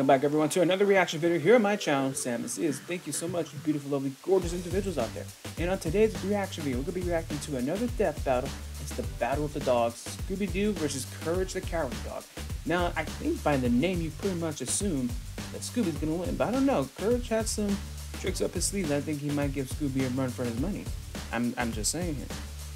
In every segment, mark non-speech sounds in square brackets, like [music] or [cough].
Welcome back, everyone, to another reaction video here on my channel, Sam Macias. Thank you so much, beautiful, lovely, gorgeous individuals out there. And on today's reaction video, we're going to be reacting to another death battle. It's the Battle of the Dogs, Scooby-Doo versus Courage the Cowardly Dog. Now, I think by the name, you pretty much assume that Scooby's going to win, but I don't know. Courage had some tricks up his sleeve and I think he might give Scooby a run for his money. I'm, I'm just saying here.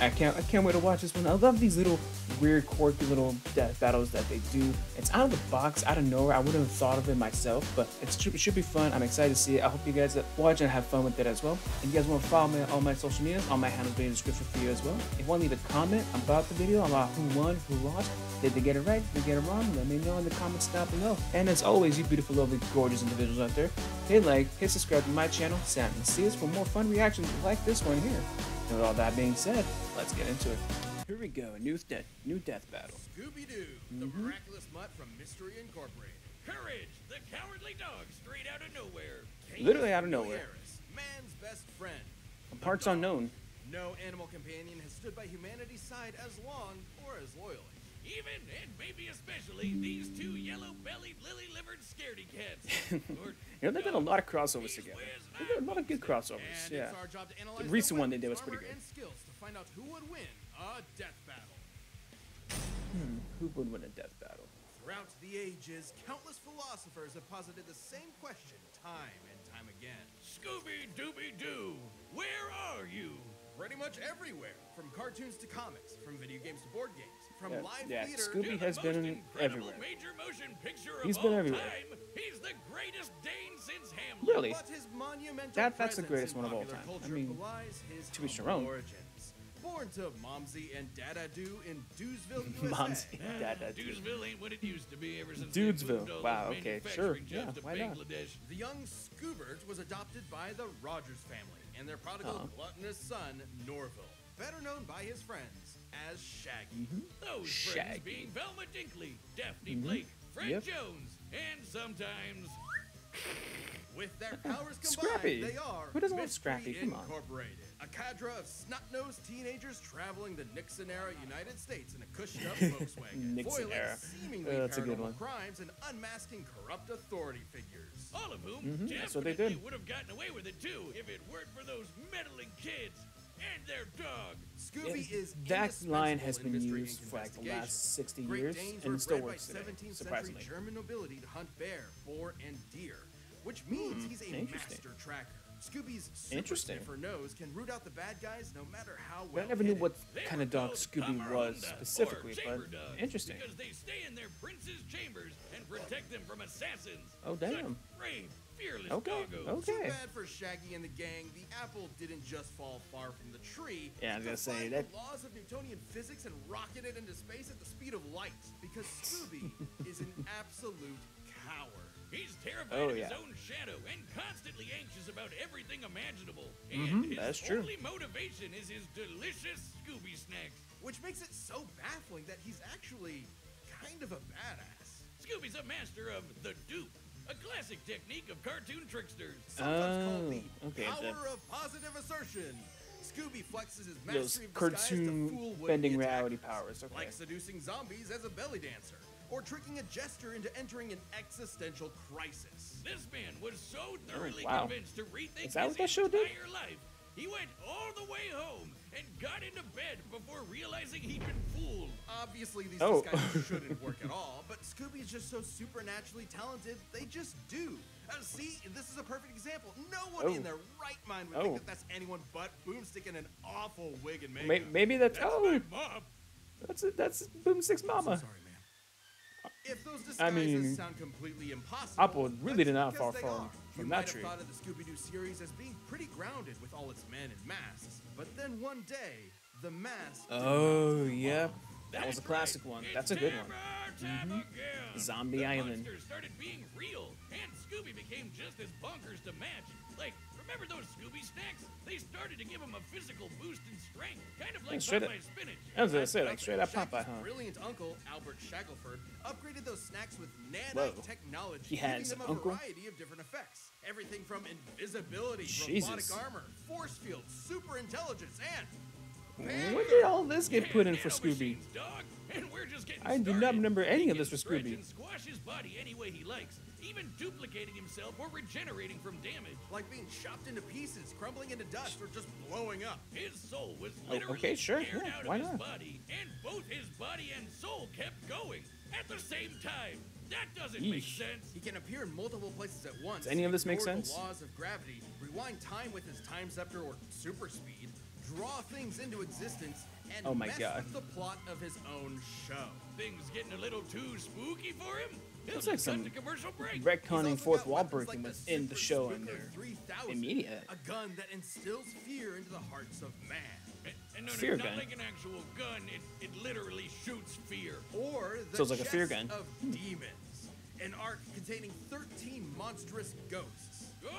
I can't I can't wait to watch this one. I love these little weird, quirky little death battles that they do. It's out of the box, out of nowhere. I wouldn't have thought of it myself, but it should, be fun. I'm excited to see it. I hope you guys watch and have fun with it as well. If you guys want to follow me on all my social medias, all my handles be in the description for you as well. If you want to leave a comment about the video, about who won, who lost, did they get it right, did they get it wrong, let me know in the comments down below. And as always, you beautiful, lovely, gorgeous individuals out there, hit like, hit subscribe to my channel, Sam Macias for more fun reactions like this one here. And with all that being said, let's get into it. Here we go, new death, new death battle. Scooby-Doo, mm-hmm. the miraculous mutt from Mystery Incorporated. Courage, the cowardly dog straight out of nowhere. Literally out of nowhere. Harris, man's best friend. Parts unknown. No animal companion has stood by humanity's side as long or as loyally. Even and maybe especially these two yellow-bellied, lily-livered scaredy cats. [laughs] you know, they've done a lot of crossovers together. They've done a lot of good crossovers. yeah. The recent one they did was pretty good. skills to find out who would win a death battle. Hmm, who would win a death battle? Throughout the ages, countless philosophers have posited the same question time and time again. Scooby Dooby Doo, where are you? Pretty much everywhere, from cartoons to comics, from video games to board games, from yeah, live yeah. theater. Scooby has been everywhere. Major motion picture He's been everywhere. Time. He's the greatest Dane since Hamlet. Really? That that's the greatest one of all time. I mean, to each their own. Origins. Born to Momsy and Dada Doo in Dewsville, [laughs] USA. Momsy and Dada Doo. Dewsville ain't what it used to be ever since Dudesville. Wow, okay, sure. Yeah, why not? The young Scoobert was adopted by the Rogers family and their prodigal uh -huh. gluttonous son, Norville better known by his friends as Shaggy. Mm-hmm. Those Shaggy. friends being Velma Dinkley, Daphne mm-hmm. Blake, Fred yep. Jones, and sometimes. [laughs] With their [laughs] powers combined, Scrappy. they are Who doesn't love Scrappy? Come on. Incorporated, a cadre of snot-nosed teenagers traveling the Nixon-era United States in a cushed-up [laughs] Volkswagen, Nixon era. seemingly that's a good one. crimes and unmasking corrupt authority figures. All of whom mm-hmm. that's what they did. would have gotten away with it too if it weren't for those meddling kids and their dog. Scooby yeah, is that line has been used for like the last 60 years and it still works today, surprisingly. German nobility to hunt bear, boar, and deer, which means hmm, he's a master tracker. Scooby's Interesting. for nose can root out the bad guys no matter how well. I never knew what kind of dog Scooby was specifically, but interesting. Because they stay in their prince's chambers and protect them from assassins. Oh damn! brave, fearless okay. doggos. Okay. Too bad for Shaggy and the gang. The apple didn't just fall far from the tree. Yeah, I was gonna say that. The laws of Newtonian physics and rocketed into space at the speed of light. Because Scooby [laughs] is an absolute coward. He's terrified oh, of his own shadow and constantly anxious about everything imaginable. And mm-hmm, his that's true. only motivation is his delicious Scooby snacks. Which makes it so baffling that he's actually kind of a badass. Scooby's a master of the dupe, a classic technique of cartoon tricksters. Sometimes oh, called the okay, power the... of positive assertion. Scooby flexes his mastery of cartoon bending reality powers. Okay. Like seducing zombies as a belly dancer or tricking a jester into entering an existential crisis. This man was so thoroughly oh, wow. convinced to rethink his entire did? life. He went all the way home and got into bed before realizing he'd been. Obviously, these oh. disguises [laughs] shouldn't work at all, but Scooby's just so supernaturally talented, they just do. Uh, see, this is a perfect example. No one oh. in their right mind would oh. think that that's anyone but Boomstick in an awful wig and makeup. Maybe, maybe that's, that's oh, my mom. That's a, that's Boomstick's mama. So sorry, if those disguises I mean, sound completely impossible, Apple really did not fall from, from you that might tree. have thought of the Scooby-Doo series as being pretty grounded with all its men and masks, but then one day, the mask. Oh, yeah. That was a classic one. That's a good one. Mm-hmm. Zombie the Island. started being real, and Scooby became just as bonkers to match. Like, remember those Scooby snacks? They started to give him a physical boost in strength, kind of like straight Popeye spinach. I was gonna like straight up Popeye, huh? Brilliant uncle Albert Shaggleford upgraded those snacks with nanite technology, he had giving them a uncle? variety of different effects. Everything from invisibility, Jesus. robotic armor, force field, super intelligence, and when did all this get put in for Scooby? I do not remember any of this for Scooby. Squash his body any way he likes, even duplicating himself or regenerating from damage. Like being chopped into pieces, crumbling into dust, or just blowing up. His soul was Oh, okay, sure, yeah, out why of his not? body, and both his body and soul kept going at the same time. That doesn't make sense. He can appear in multiple places at once. Does any of this make sense? The laws of gravity, rewind time with his time scepter or super speed, draw things into existence, and Oh my mess God. with the plot of his own show. Things getting a little too spooky for him. He'll Looks like cut some commercial break. Retconning fourth wall breaking like was the in the show and their immediate. A gun that instills fear into the hearts of man. And, and no, no, Fear not gun. like an actual gun. It, it literally shoots fear. Or the Sounds like a fear Chest gun. of hmm. demons. An arc containing 13 monstrous ghosts. Oh!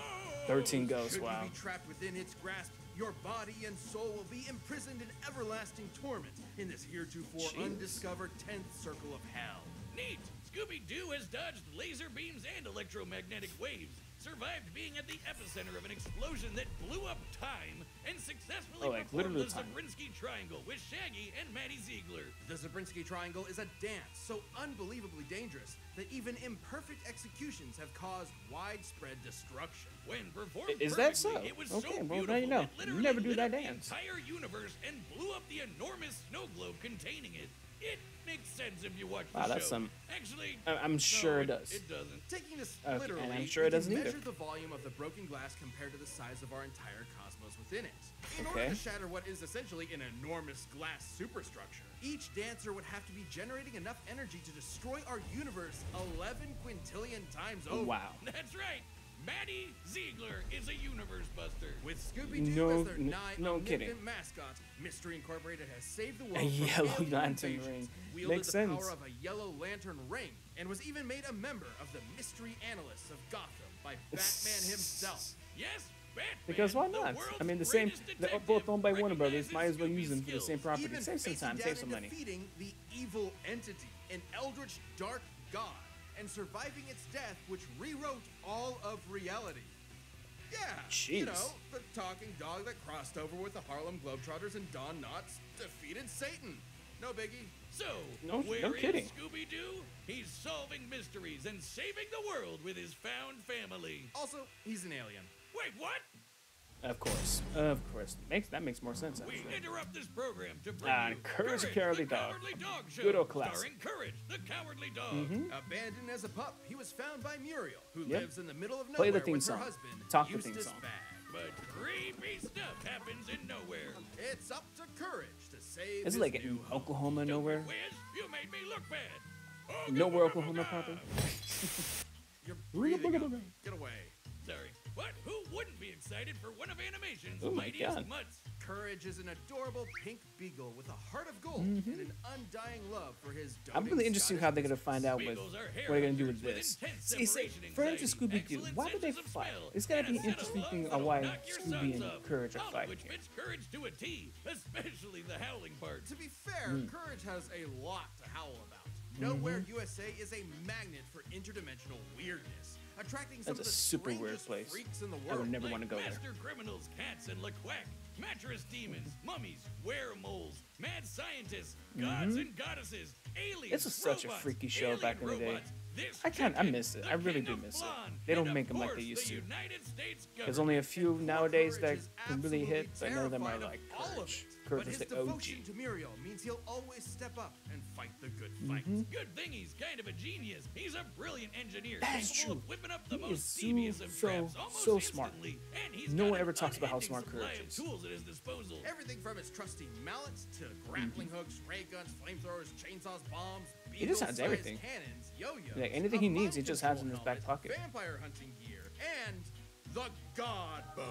13 ghosts, Should wow. be trapped within its grasp, your body and soul will be imprisoned in everlasting torment in this heretofore Jeez. undiscovered 10th circle of hell. Neat! Scooby Doo has dodged laser beams and electromagnetic waves, survived being at the epicenter of an explosion that blew up time, and successfully Oh, like performed the time. Zabrinsky Triangle with Shaggy and Maddie Ziegler. The Zabrinsky Triangle is a dance so unbelievably dangerous that even imperfect executions have caused widespread destruction. When performed Is that so? perfectly, it was Okay, so well, beautiful now you know. it You never do lit that up dance. The entire universe and blew up the enormous snow globe containing it. It makes sense if you watch the Wow, show. that's some- Actually, I- I'm sure no, it does. It doesn't. Taking this Okay, and I'm sure it doesn't can either. measure the volume of the broken glass compared to the size of our entire cosmos within it. In Okay. order to shatter what is essentially an enormous glass superstructure, each dancer would have to be generating enough energy to destroy our universe 11 quintillion times over. Wow. [laughs] That's right. Maddie Ziegler is a universe buster. With Scooby Doo No- as their n- nigh no omnipotent kidding. mascot, Mystery Incorporated has saved the world [laughs] A from yellow alien lantern invasions, ring. wielded Makes the sense. power of a yellow lantern ring, and was even made a member of the Mystery Analysts of Gotham by Batman himself. Yes, Batman. Because why not? I mean, the same, they're both owned by Warner Brothers. Might as well use them for the same property. Even Save some time, save some and money. defeating the evil entity, an eldritch dark god, and surviving its death, which rewrote all of reality. Yeah, you know, the talking dog that crossed over with the Harlem Globetrotters and Don Knotts defeated Satan. No biggie. So, No- where no is kidding. Scooby-Doo? He's solving mysteries and saving the world with his found family. Also, he's an alien. Wait, what? Of course, of course. Makes that makes more sense. We interrupt this program to bring Ah, you Courage the Cowardly the Dog. Cowardly Dog Show, Good old classic. starring Courage the Cowardly Dog. Mhm. Abandoned as a pup, he was found by Muriel, who Yep. lives in the middle of nowhere Play the theme with her song. husband, Talk the theme song. Bagge. But creepy stuff happens in nowhere. It's up to Courage to save Is his it like new in home. Oklahoma nowhere? Wiz, you made me look bad. Oh, Nowhere, gah, gah, Oklahoma gah, proper. [laughs] You're breathing booga, up. booga. Get away. Sorry. What? Who wouldn't be excited for one of animation's Oh my mightiest God. mutts? Courage is an adorable pink beagle with a heart of gold and an undying love for his Mm-hmm. I'm really interested in how they're gonna find out with Beagles are hair what they're gonna do with with this. intense See, see, separation Friends of Scooby Doo. Why would they fight? smell, It's gotta be a set of interesting love thing on that'll why knock Scooby and off, Courage are all of fighting which here. fits Courage to a T, especially the howling part. To be fair, Hmm. Courage has a lot to howl about. Nowhere Mm-hmm. USA is a magnet for interdimensional weirdness, attracting some That's of a the super weird place. freaks in the I would never like want to go there. master criminals, cats, and LeQuack, mattress demons, [laughs] mummies, weremoles, mad scientists, gods and goddesses, aliens. Mm-hmm. This was such a freaky show back in the day. this I kinda- I miss it. I really do miss it. They don't make them like they used the to. There's only a few nowadays that can really hit, absolutely but none of them are terrified of like all of Courage. It. But his the devotion OG. to Muriel means he'll always step up and fight the good fight. Mm-hmm. Good thing he's kind of a genius. He's a brilliant engineer, That is true. of whipping up the He most is so- devious of so- traps almost so smart. And he's No one ever talks about how smart supply Courage is. Tools at his disposal. Everything from his trusty mallets to grappling hooks, ray guns, flamethrowers, chainsaws, bombs, He just has everything. cannons, yo-yos, Like, anything he needs, he just has in his back helmet, pocket. Vampire hunting gear, and the God Bone.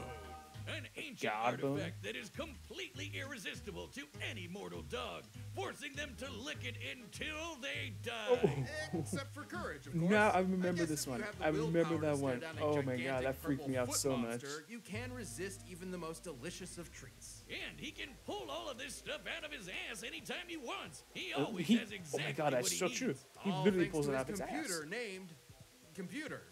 An ancient God bone. artifact that is completely irresistible to any mortal dog, forcing them to lick it until they die. Except for courage, of course. No, I remember guess this one. I remember that one. down Oh my God, that freaked me out foot so much. You can resist even the most delicious of treats. And he can pull all of this stuff out of his ass anytime he wants. He Uh, always he- has exactly oh my God, that's what he so true. He All literally pulls it out of his ass. computer named Computer.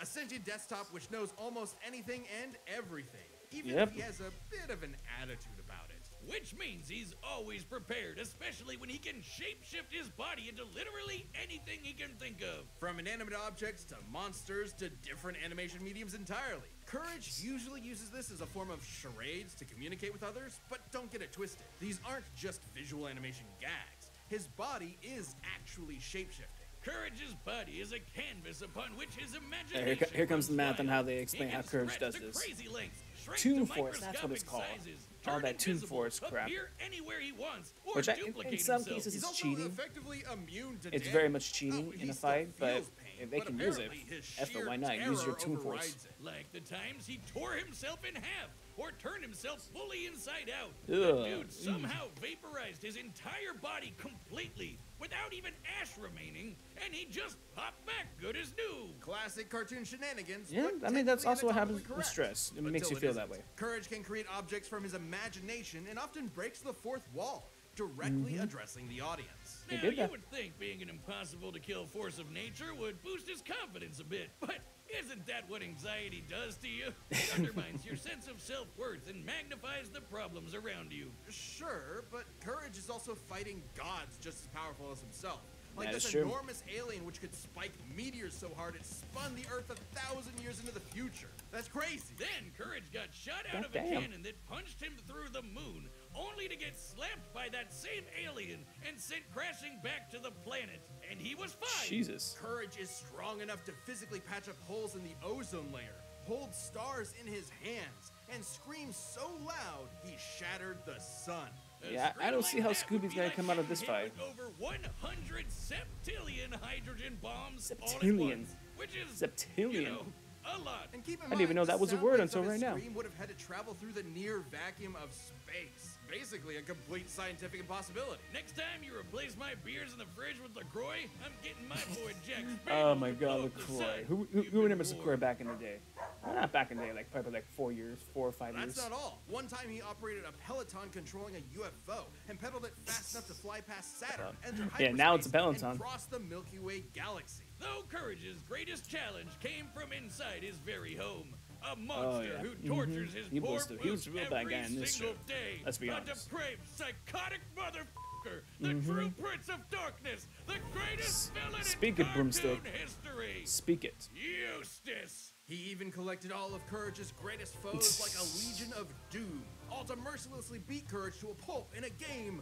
A sentient desktop which knows almost anything and everything, even Yep. if he has a bit of an attitude about it. which means he's always prepared, especially when he can shapeshift his body into literally anything he can think of. From inanimate objects to monsters to different animation mediums entirely. Courage usually uses this as a form of charades to communicate with others, but don't get it twisted. These aren't just visual animation gags. His body is actually shapeshifting. Courage's body is a canvas upon which his imagination. Here, here comes the math on how they explain how Courage does this. crazy lengths, shrink Toon Force, that's what it's called. sizes, All that Toon Force crap. anywhere he wants, or Which I- in- in some himself. cases is cheating. effectively immune to It's very much cheating Oh, in a fight, but pain, if they but can use it, apparently F it, why not? Use your terror Toon Force. it. Like the times he tore himself in half or turned himself fully inside out. Ugh. The dude somehow vaporized his entire body completely without even ash remaining, and he just popped back good as new. Classic cartoon shenanigans. Yeah, I mean, that's also what happens anatomically with stress. It makes Until you feel that isn't. way. Courage can create objects from his imagination and often breaks the fourth wall, directly mm-hmm. addressing the audience. He Now, did you that. would think being an impossible to kill force of nature would boost his confidence a bit, but isn't that what anxiety does to you? It [laughs] undermines your sense of self worth and magnifies the problems around you. Sure, but Courage is also fighting gods just as powerful as himself. Like That this is true. enormous alien which could spike meteors so hard it spun the Earth a thousand years into the future. That's crazy. Then Courage got shot out of a cannon that punched him through the moon, only to get slapped by that same alien and sent crashing back to the planet. And he was fine. Jesus. Courage is strong enough to physically patch up holes in the ozone layer, hold stars in his hands, and scream so loud he shattered the sun. A Yeah, I don't see how Scooby's gonna come out of this fight. Over 100 septillion hydrogen bombs Septillion. once, which is Septillion. You know, a lot. And keep in I didn't even know that was a word until right now. Scream would have had to travel through the near vacuum of space. Basically, a complete scientific impossibility. Next time you replace my beers in the fridge with LaCroix, I'm getting my boy Jack [laughs] Oh my god, blow LaCroix. Who, who, You've who been remembers LaCroix back in the day? Well, not back in the day, like probably like four years, four or five That's years. That's not all. One time he operated a Peloton controlling a UFO and pedaled it fast enough to fly past Saturn, enter [laughs] Yeah, now it's a hyperspace, Peloton. and cross the Milky Way galaxy. Though Courage's greatest challenge came from inside his very home. A monster yeah. who Mhm. tortures his He poor was the- he was boots real bad guy in this single show. day. Let's be a honest. depraved, psychotic motherfucker. The Mm-hmm. true prince of darkness. The greatest villain speak in it, Boomstick. cartoon history. Speak it. Eustace. He even collected all of Courage's greatest foes like a [laughs] legion of doom, all to mercilessly beat Courage to a pulp in a game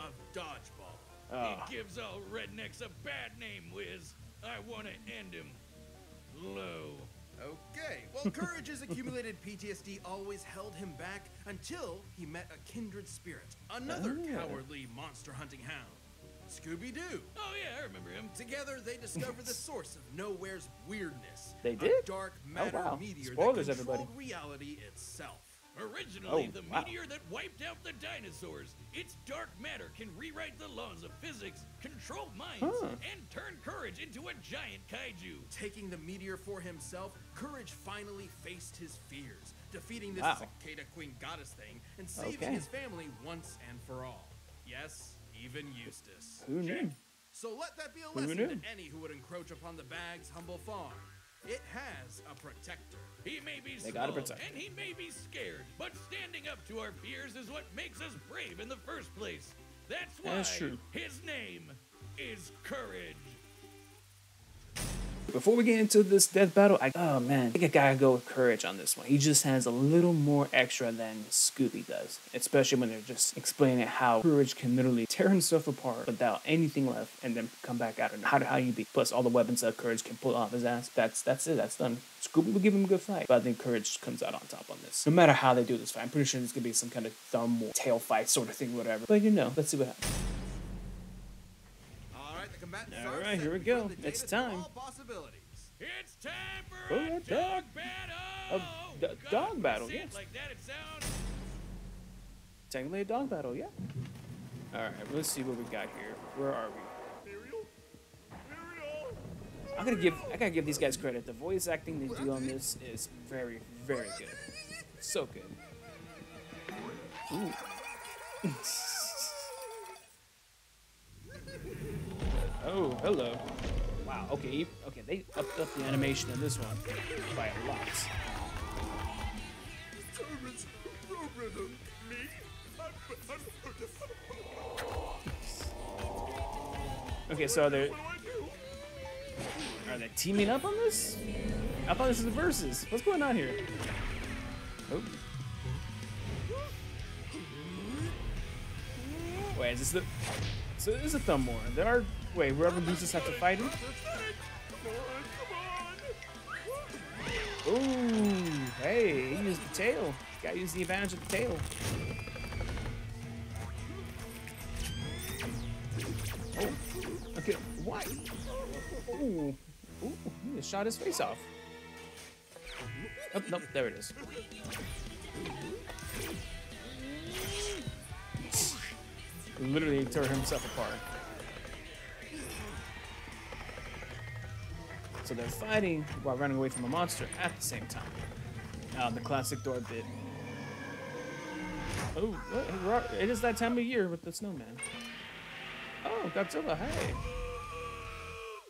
of dodgeball. Ah. He gives all rednecks a bad name, Wiz. I want to end him. Low. Okay, well, Courage's accumulated PTSD always held him back until he met a kindred spirit, another Ah. cowardly monster hunting hound, Scooby Doo. Oh, yeah, I remember him. Together, they discover the source of Nowhere's weirdness. They A did? dark Oh, matter wow. meteor Spoilers, that controlled everybody. reality itself. Originally, Oh, the wow. meteor that wiped out the dinosaurs, its dark matter can rewrite the laws of physics, control minds, Huh. and turn courage into a giant kaiju. Taking the meteor for himself, Courage finally faced his fears, defeating this Wow. cicada queen goddess thing and saving Okay. his family once and for all. Yes, even Eustace. Who knew? So let that be a lesson to any who would encroach upon the Bagge's humble farm. It has a protector. He may be They small, and he may be scared, but standing up to our fears is what makes us brave in the first place. That's why That's true. his name is Courage. Before we get into this death battle, I oh man, I think I gotta go with courage on this one. He just has a little more extra than Scooby does, especially when they're just explaining how courage can literally tear himself apart without anything left, and then come back out. And how how you be plus all the weapons that courage can pull off his ass. That's that's it. That's done. Scooby will give him a good fight, but I think courage comes out on top on this. No matter how they do this fight, I'm pretty sure there's gonna be some kind of thumb or tail fight sort of thing, whatever. But you know, let's see what happens. All right, All are right, here we go. It's time. It's time for Oh, a a dog, dog- battle. a oh, d- dog battle, say it yes. Like that, it sounds. Technically a dog battle, yeah. All right, let's see what we got here. Where are we? I'm gonna give I gotta give these guys credit. The voice acting they do on this is very very good. So good. [laughs] Ooh. [laughs] oh, hello. Wow. Okay. Okay. They upped up the animation in this one by a lot. Okay, so are they are they teaming up on this? I thought this was the verses. What's going on here? Oh. Wait, is this the? So this is a thumb war. There are. Wait, whoever loses has to fight him. Ooh, hey, he used the tail. Gotta use the advantage of the tail. Oh, okay, what? Ooh, ooh, he just shot his face off. Oh, nope, there it is. Literally tore himself apart. So they're fighting while running away from a monster at the same time. Uh, the classic door bit. Oh, it is that time of year with the snowman. Oh, Godzilla, hey.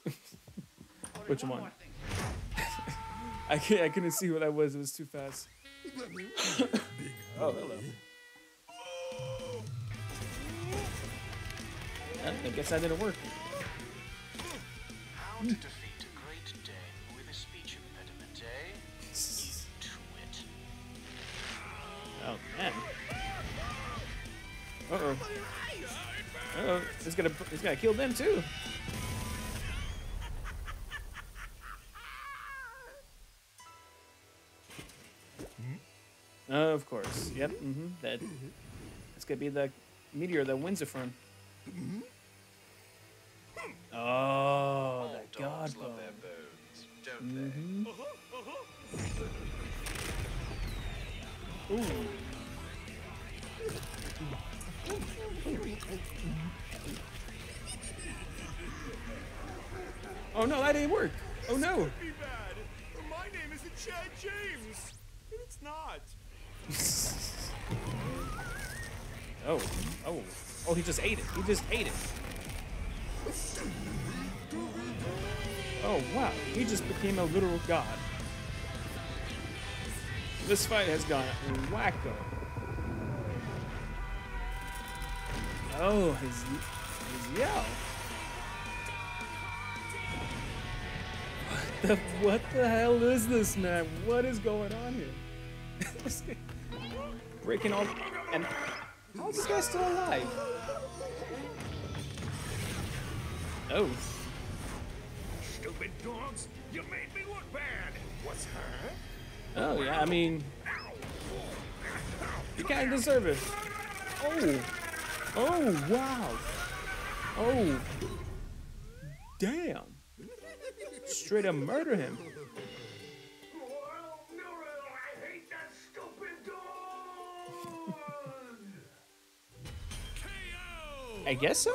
[laughs] Which one? [laughs] I, can't, I couldn't see what that was. It was too fast. [laughs] oh, hello. I guess that didn't work. How to defeat a great with a speech impediment, eh? Twit. Oh man. Uh oh. Uh oh. He's gonna he's gonna kill them too. Uh, of course. Yep. Mm-hmm. That. That's gonna be the meteor that wins it from. Oh, that god Dogs love bone. their bones, don't they? Mm-hmm. Ooh. Oh no, that didn't work. Oh no. Be bad. My name isn't Chad James. It's not. [laughs] Oh, oh, oh! He just ate it. He just ate it. Oh wow! He just became a literal god. This fight has gone wacko. Oh, his his yell. What the what the hell is this, man? What is going on here? [laughs] Breaking all and how is this guy still alive? Oh. Stupid dogs, you made me look bad. What's her? Oh yeah, I mean, you kind of deserve it. Oh, oh wow, oh, damn! Straight up murder him. I guess so.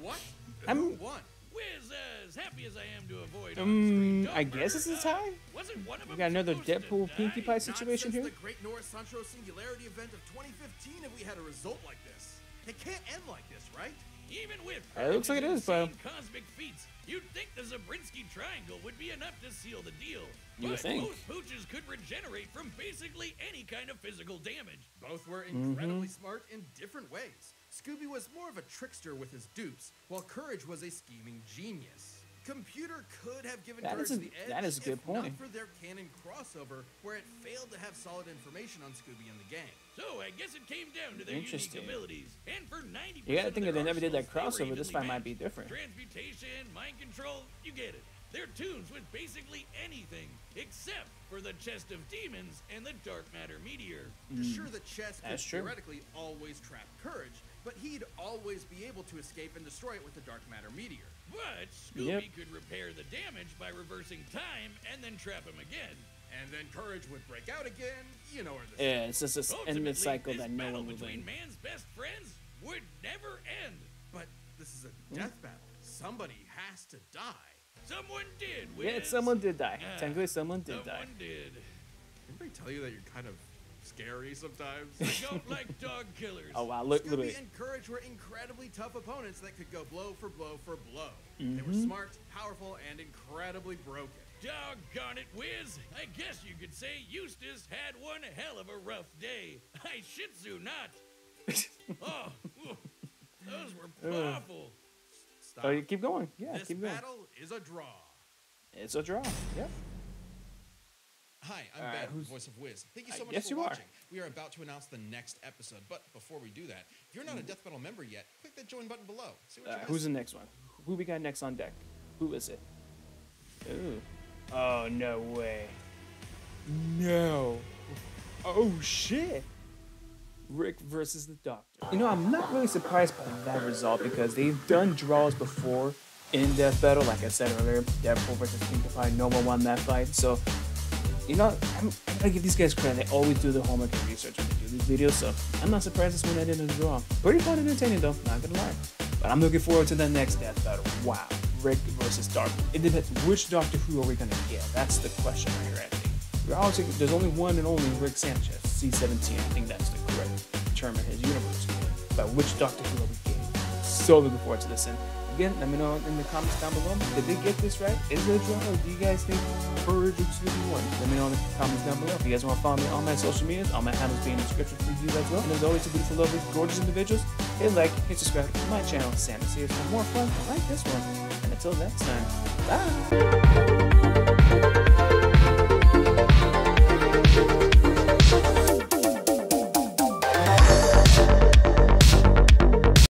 What? I'm- Who won? Wiz, as happy as I am to avoid Um, I dog guess it's a murder, tie. Wasn't one of We them got another supposed to Deadpool die? Pinkie Pie Not situation since here. the Great North Central Singularity event of 2015 if we had a result like this. It can't end like this, right? Even with it looks like it is, bro. cosmic feats, you'd think the Zabrinsky Triangle would be enough to seal the deal. You but think. both pooches could regenerate from basically any kind of physical damage. Both were Mm-hmm. incredibly smart in different ways. Scooby was more of a trickster with his dupes, while Courage was a scheming genius. Computer could have given That Courage is a- the edge that is a good if not point. for their canon crossover, where it failed to have solid information on Scooby and the gang. So I guess it came down to their unique Interesting. abilities. And for 90% You gotta think if they never did that arsenals, they were crossover, this fight might be different. Transmutation, mind control, you get it. They're tunes with basically anything, except for the chest of demons and the dark matter meteor. Mm-hmm. Sure, the chest could true. theoretically always trap Courage, but he'd always be able to escape and destroy it with the dark matter meteor. But Scooby Yep. could repair the damage by reversing time and then trap him again. And then Courage would break out again. You know where this Yeah, it's just this Ultimately, endless cycle this that no battle one will between win. man's best friends would never end. But this is a Hmm? death battle. Somebody has to die. Someone did. Yeah, someone did die. Technically, someone did die. Someone did. Anybody tell you that you're kind of scary sometimes? I [laughs] don't like dog killers. Oh wow, look, Scooby literally. and Courage were incredibly tough opponents that could go blow for blow for blow. They Mm-hmm. were smart, powerful, and incredibly broken. Doggone it, Wiz. I guess you could say Eustace had one hell of a rough day. I shih tzu not. [laughs] oh, those were awful. Stop. Oh, you keep going. Yeah, this keep going. battle is a draw. It's a draw. Yep. Hi, I'm right, Ben, voice of Wiz. Thank you Uh, so much yes, for you are. watching. We are about to announce the next episode, but before we do that, if you're not a Death Battle member yet, click that join button below. See what Uh, who's the next one? Who we got next on deck? Who is it? Ooh. Oh, no way. No. Oh, shit. Rick versus the Doctor. You know, I'm not really surprised by that result because they've done draws before in Death Battle. Like I said earlier, Deadpool versus King Pinkie no one won that fight. So, you know, I'm, I gotta give these guys credit. They always do the homework and research when they do these videos. So, I'm not surprised this one ended in a draw. Pretty fun and entertaining, though, not gonna lie. But I'm looking forward to the next Death Battle. Wow. Rick versus Doctor. It depends. Which Doctor Who are we gonna get? That's the question right here, Anthony. We're obviously, there's only one and only Rick Sanchez, C17. I think that's the correct term in his universe. But which Doctor Who are we getting? So looking forward to this. And again, let me know in the comments down below. Did they get this right? Is it a draw? Or do you guys think Burge or Scooby won? Let me know in the comments down below. If you guys want to follow me on my social medias, all my handles being in the description for you as well. And as always, to beautiful, lovely, gorgeous individuals, hit like, hit subscribe to my channel, Sam is here for more fun like this one. And until next time, bye.